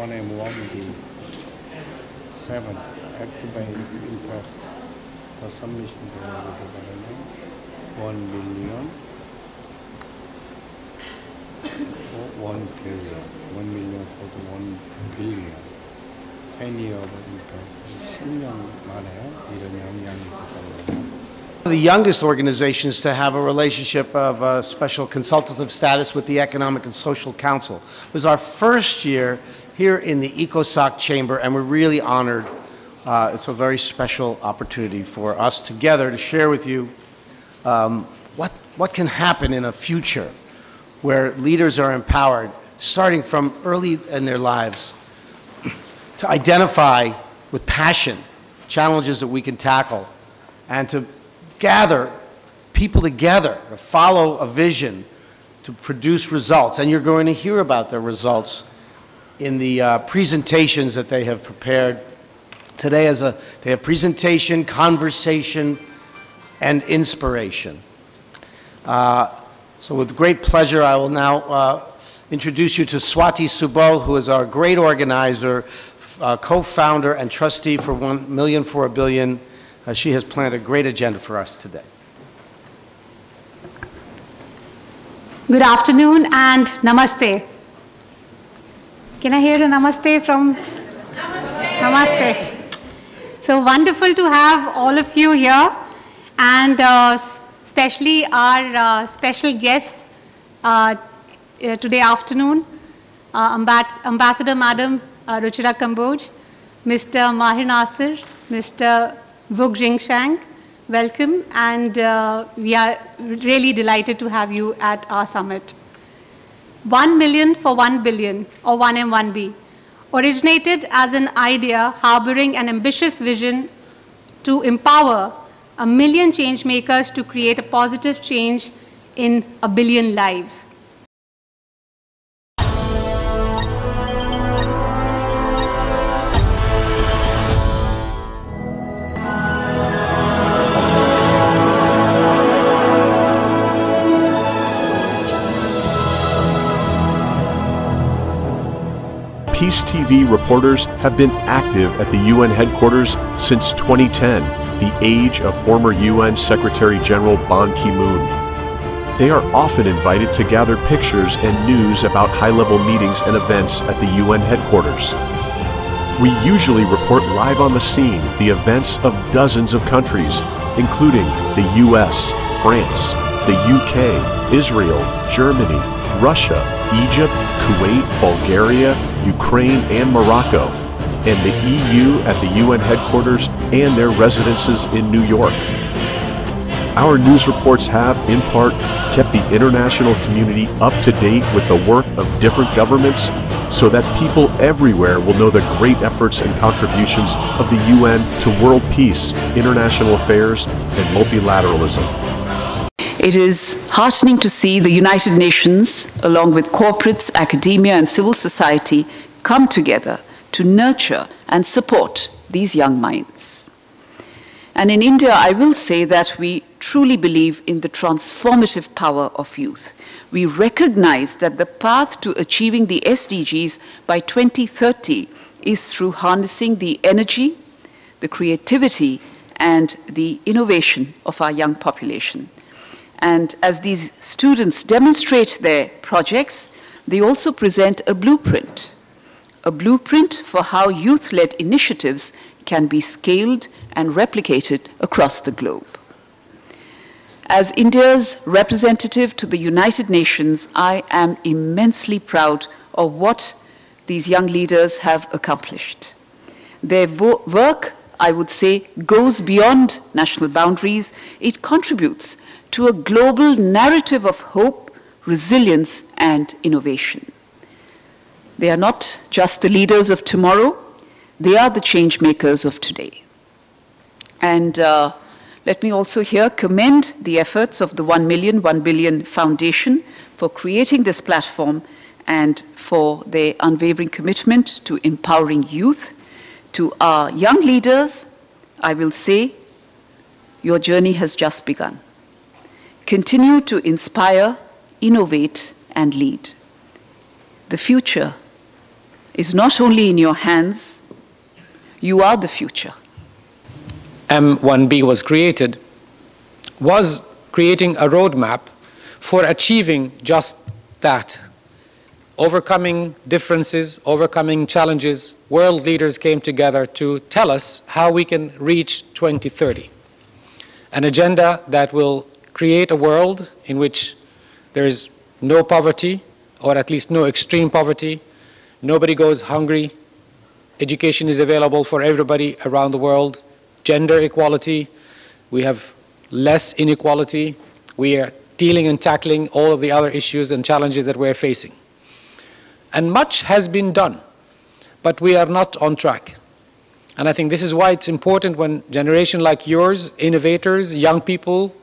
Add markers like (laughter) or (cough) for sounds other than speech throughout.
1 and 1 in 7 activate interest for submission to the government 1 billion 1 trillion 1 million for the 1 billion. 10 of interest the youngest organizations to have a relationship of uh, special consultative status with the Economic and Social Council. It was our first year here in the ECOSOC chamber, and we're really honored. Uh, it's a very special opportunity for us together to share with you um, what, what can happen in a future where leaders are empowered, starting from early in their lives, (clears throat) to identify with passion challenges that we can tackle and to gather people together to follow a vision to produce results. And you're going to hear about their results in the uh, presentations that they have prepared today as a they have presentation, conversation, and inspiration. Uh, so with great pleasure, I will now uh, introduce you to Swati Subodh, who is our great organizer, uh, co-founder and trustee for One Million for a Billion. Uh, she has planned a great agenda for us today. Good afternoon and namaste. Can I hear a namaste from? Namaste. namaste. So wonderful to have all of you here and uh, especially our uh, special guest uh, uh today afternoon, uh, Amb Ambassador Madam uh, Ruchira Kamboj, Mr. Maher Nasser, Mr. Vuk Jingshang, welcome, and uh, we are really delighted to have you at our summit. 1 million for 1 billion, or 1M1B, originated as an idea harboring an ambitious vision to empower a million change makers to create a positive change in a billion lives. Peace TV reporters have been active at the UN headquarters since 2010, the age of former UN Secretary General Ban Ki moon. They are often invited to gather pictures and news about high level meetings and events at the UN headquarters. We usually report live on the scene the events of dozens of countries, including the US, France, the UK, Israel, Germany, Russia, Egypt, Kuwait, Bulgaria, Ukraine, and Morocco, and the EU at the UN headquarters and their residences in New York. Our news reports have, in part, kept the international community up to date with the work of different governments so that people everywhere will know the great efforts and contributions of the UN to world peace, international affairs, and multilateralism. It is heartening to see the United Nations, along with corporates, academia, and civil society, come together to nurture and support these young minds. And in India, I will say that we truly believe in the transformative power of youth. We recognize that the path to achieving the SDGs by 2030 is through harnessing the energy, the creativity, and the innovation of our young population. And as these students demonstrate their projects, they also present a blueprint, a blueprint for how youth-led initiatives can be scaled and replicated across the globe. As India's representative to the United Nations, I am immensely proud of what these young leaders have accomplished. Their work, I would say, goes beyond national boundaries. It contributes to a global narrative of hope, resilience, and innovation. They are not just the leaders of tomorrow, they are the change makers of today. And uh, let me also here commend the efforts of the 1 Million, 1 Billion Foundation for creating this platform and for their unwavering commitment to empowering youth. To our young leaders, I will say, your journey has just begun. Continue to inspire, innovate, and lead. The future is not only in your hands, you are the future. M1B was created was creating a roadmap for achieving just that. Overcoming differences, overcoming challenges, world leaders came together to tell us how we can reach 2030. An agenda that will create a world in which there is no poverty, or at least no extreme poverty, nobody goes hungry, education is available for everybody around the world, gender equality, we have less inequality, we are dealing and tackling all of the other issues and challenges that we're facing. And much has been done, but we are not on track. And I think this is why it's important when generation like yours, innovators, young people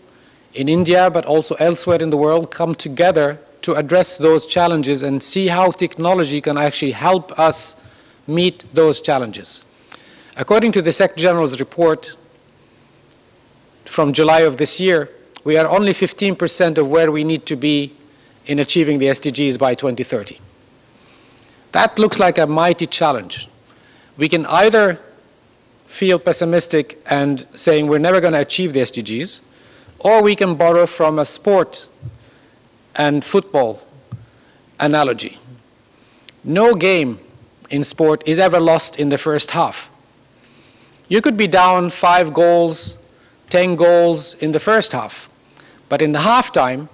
in India, but also elsewhere in the world, come together to address those challenges and see how technology can actually help us meet those challenges. According to the Secretary General's report from July of this year, we are only 15% of where we need to be in achieving the SDGs by 2030. That looks like a mighty challenge. We can either feel pessimistic and saying we're never going to achieve the SDGs, or we can borrow from a sport and football analogy. No game in sport is ever lost in the first half. You could be down five goals, 10 goals in the first half, but in the halftime,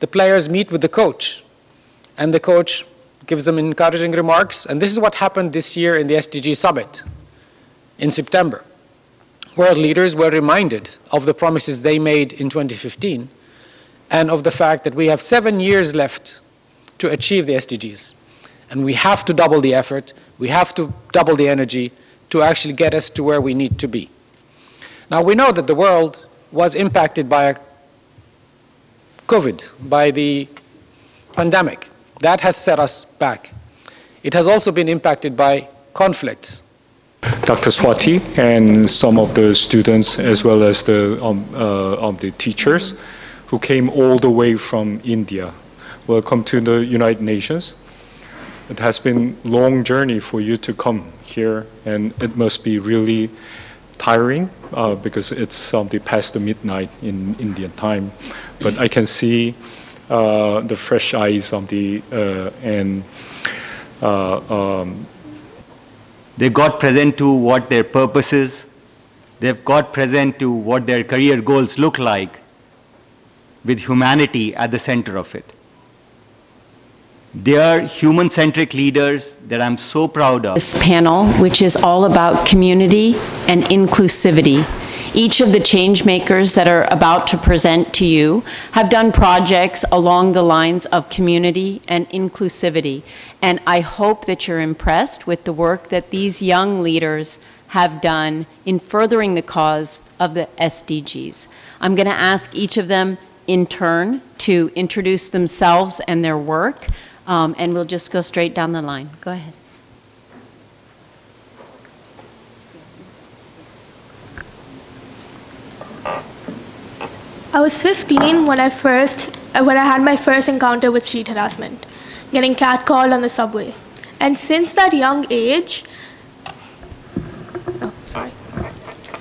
the players meet with the coach, and the coach gives them encouraging remarks, and this is what happened this year in the SDG Summit in September. World leaders were reminded of the promises they made in 2015 and of the fact that we have seven years left to achieve the SDGs. And we have to double the effort, we have to double the energy to actually get us to where we need to be. Now, we know that the world was impacted by COVID, by the pandemic. That has set us back. It has also been impacted by conflicts. Dr. Swati and some of the students, as well as the, um, uh, of the teachers, who came all the way from India. Welcome to the United Nations. It has been a long journey for you to come here, and it must be really tiring uh, because it's um, past the midnight in Indian time. But I can see uh, the fresh eyes of the uh, and uh, um, they got present to what their purpose is. They've got present to what their career goals look like with humanity at the center of it. They are human-centric leaders that I'm so proud of. This panel, which is all about community and inclusivity. Each of the change makers that are about to present to you have done projects along the lines of community and inclusivity. And I hope that you're impressed with the work that these young leaders have done in furthering the cause of the SDGs. I'm going to ask each of them in turn to introduce themselves and their work, um, and we'll just go straight down the line. Go ahead. I was 15 when I first, when I had my first encounter with street harassment, getting catcalled on the subway. And since that young age, oh, sorry.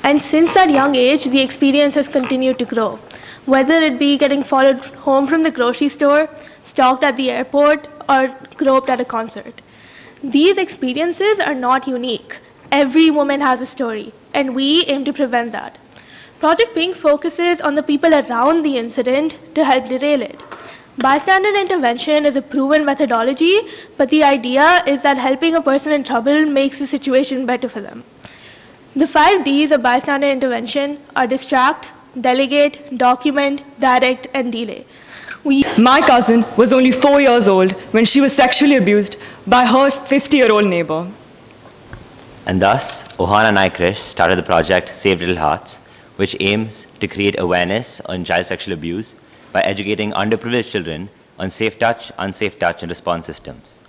And since that young age, the experience has continued to grow whether it be getting followed home from the grocery store, stalked at the airport, or groped at a concert. These experiences are not unique. Every woman has a story, and we aim to prevent that. Project Pink focuses on the people around the incident to help derail it. Bystander intervention is a proven methodology, but the idea is that helping a person in trouble makes the situation better for them. The five Ds of bystander intervention are distract, delegate, document, direct, and delay. We My cousin was only four years old when she was sexually abused by her 50 year old neighbor. And thus, Ohana Naikrish started the project Save Little Hearts, which aims to create awareness on child sexual abuse by educating underprivileged children on safe touch, unsafe touch, and response systems.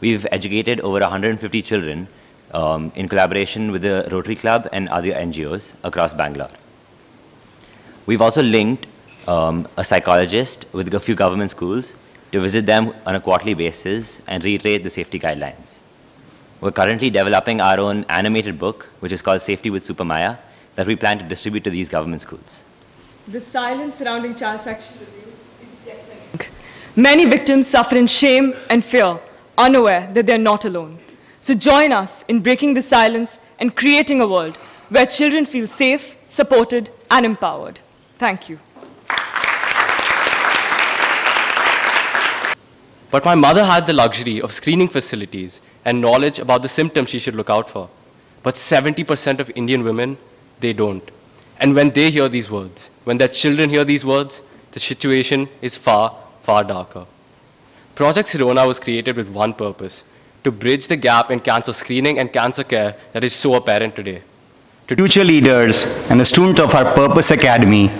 We've educated over 150 children um, in collaboration with the Rotary Club and other NGOs across Bangalore. We've also linked um, a psychologist with a few government schools to visit them on a quarterly basis and reiterate the safety guidelines. We're currently developing our own animated book, which is called Safety with Super Maya, that we plan to distribute to these government schools. The silence surrounding child sexual abuse is deafening. Many victims suffer in shame and fear, unaware that they're not alone. So join us in breaking the silence and creating a world where children feel safe, supported, and empowered. Thank you. But my mother had the luxury of screening facilities and knowledge about the symptoms she should look out for. But 70% of Indian women, they don't. And when they hear these words, when their children hear these words, the situation is far, far darker. Project Sirona was created with one purpose, to bridge the gap in cancer screening and cancer care that is so apparent today. To Future leaders and a student of our Purpose Academy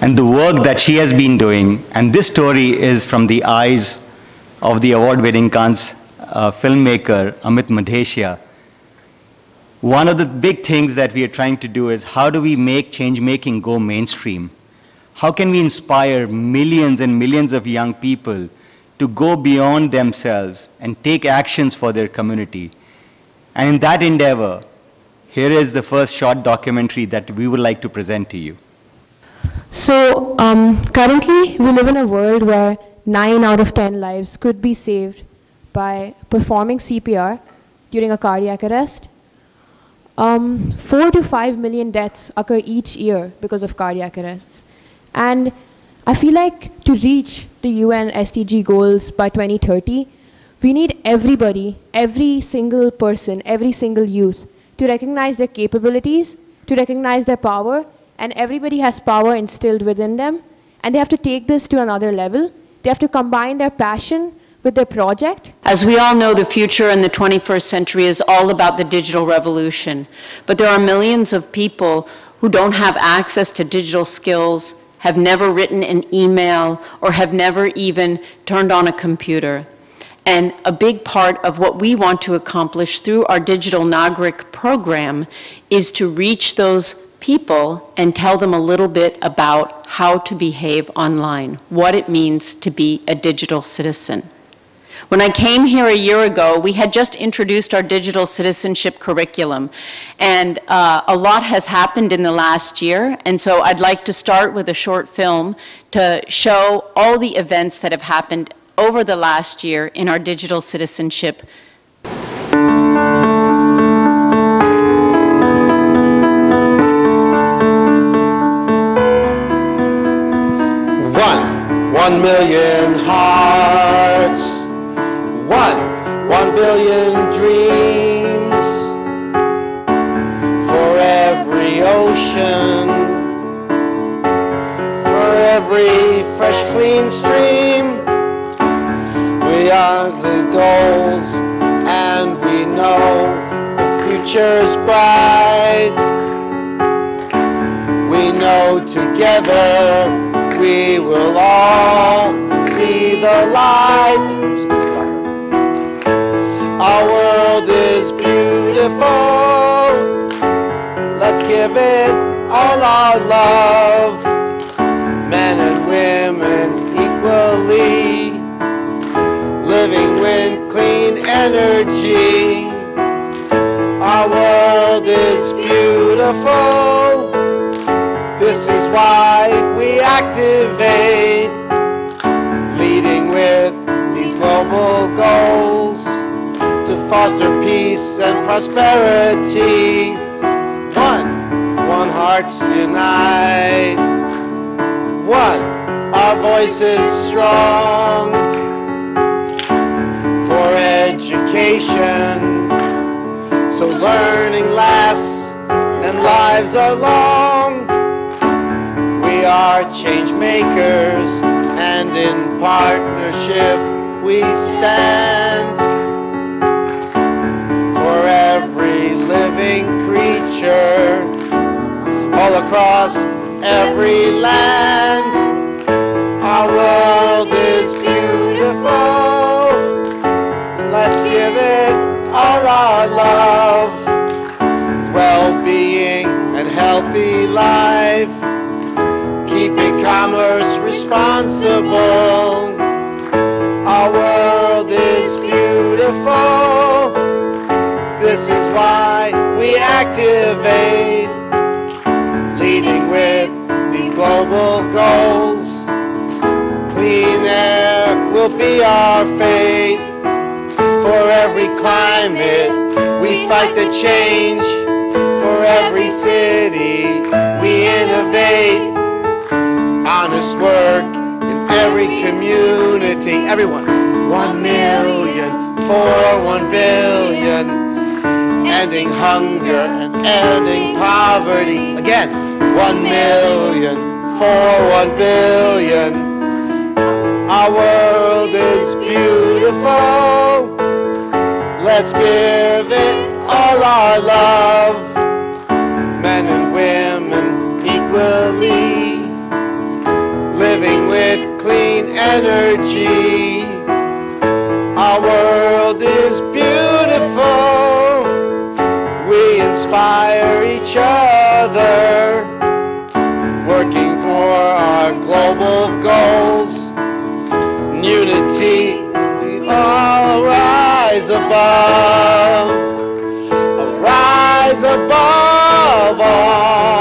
and the work that she has been doing, and this story is from the eyes of the award-winning Cannes uh, filmmaker Amit Madheshiya. One of the big things that we are trying to do is how do we make change making go mainstream? How can we inspire millions and millions of young people to go beyond themselves and take actions for their community? And in that endeavor, here is the first short documentary that we would like to present to you. So um, currently, we live in a world where 9 out of 10 lives could be saved by performing CPR during a cardiac arrest um, 4 to 5 million deaths occur each year because of cardiac arrests. And I feel like to reach the UN SDG goals by 2030, we need everybody, every single person, every single youth to recognize their capabilities, to recognize their power, and everybody has power instilled within them. And they have to take this to another level. They have to combine their passion with their project? As we all know, the future in the 21st century is all about the digital revolution. But there are millions of people who don't have access to digital skills, have never written an email, or have never even turned on a computer. And a big part of what we want to accomplish through our Digital Nagrik program is to reach those people and tell them a little bit about how to behave online, what it means to be a digital citizen. When I came here a year ago, we had just introduced our digital citizenship curriculum, and uh, a lot has happened in the last year, and so I'd like to start with a short film to show all the events that have happened over the last year in our digital citizenship. One, million future's bright. We know together we will all see the light. Our world is beautiful. Let's give it all our love. Men and women equally. Living with clean energy. This is why we activate. Leading with these global goals to foster peace and prosperity. One, one hearts unite. One, our voices strong for education. So learning lasts lives are long. We are change makers, and in partnership we stand. For every living creature, all across every land, our world is beautiful. Let's give it all our love. Life, keeping commerce responsible. Our world is beautiful. This is why we activate, leading with these global goals. Clean air will be our fate. For every climate, we fight the change. For every city, innovate. Honest work in every community. Everyone. One million for one billion. Ending hunger and ending poverty. Again. One million for one billion. Our world is beautiful. Let's give it all our love. With clean energy. Our world is beautiful. We inspire each other. Working for our global goals unity, we all rise above, rise above all.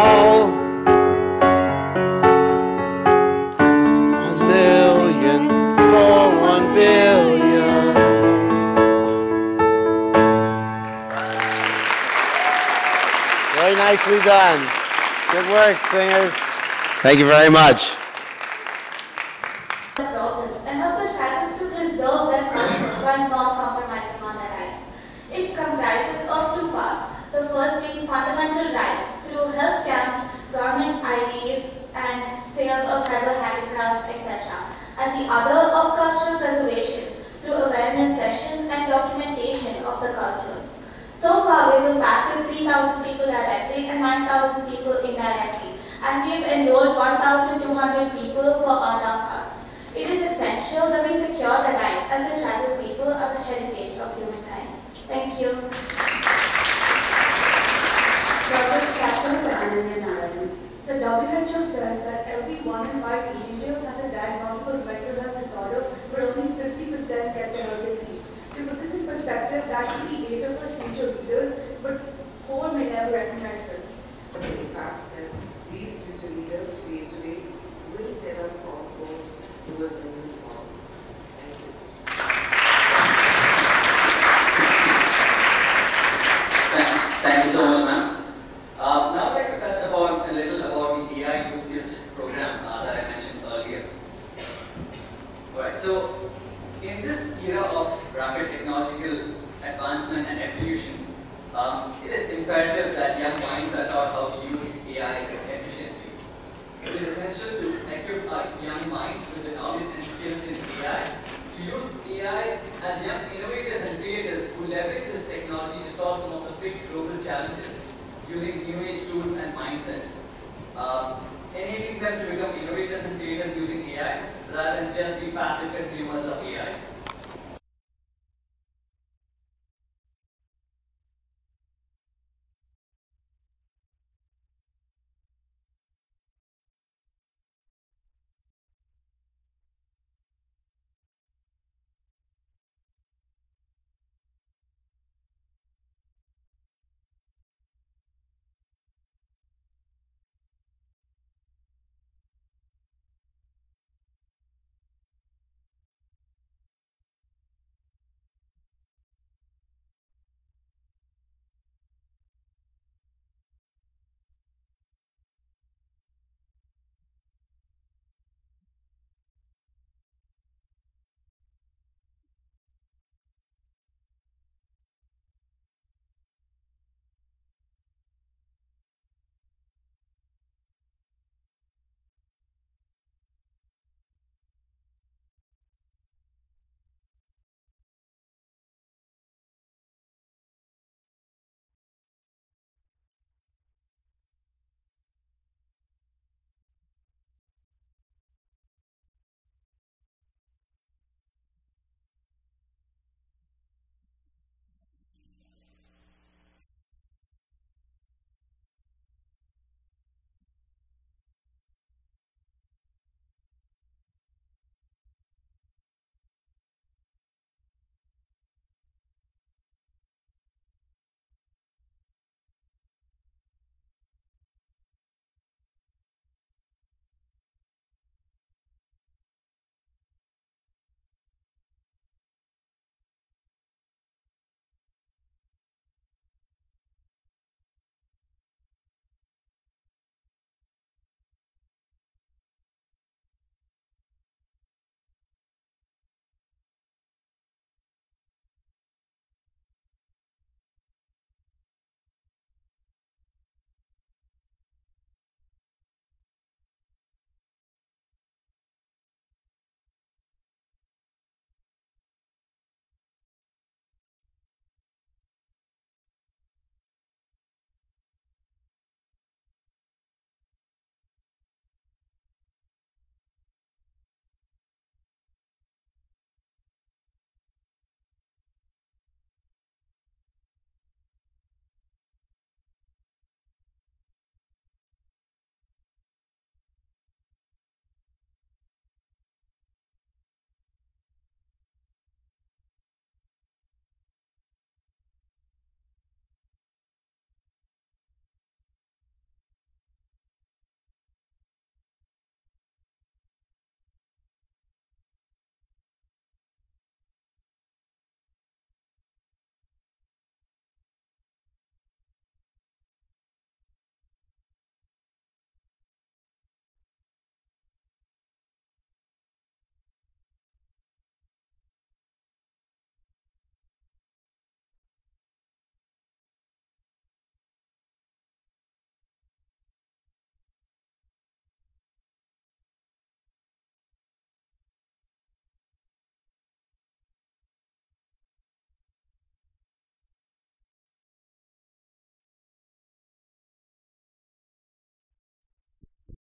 Nicely done. Good work, singers. Thank you very much. problems and help the tribals to preserve their culture while not compromising on their rights. It comprises of two parts. The first being fundamental rights through health camps, government IDs, and sales of tribal handicrafts, etc. And the other of cultural preservation through awareness sessions and documentation of the cultures. So far, we've impacted 3,000 people directly and 9,000 people indirectly, and we've enrolled 1,200 people for Aadhaar cards. It is essential that we secure the rights as the tribal people are the heritage of humankind. Thank you. Project Chaplain by. The WHO says that every one in five teenagers has a diagnosable mental health disorder, but only 50% get the help they need. To put this in perspective, that eight of us future leaders, but four may never recognize this. The fact that these future leaders today, today will set us on course toward the